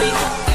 me.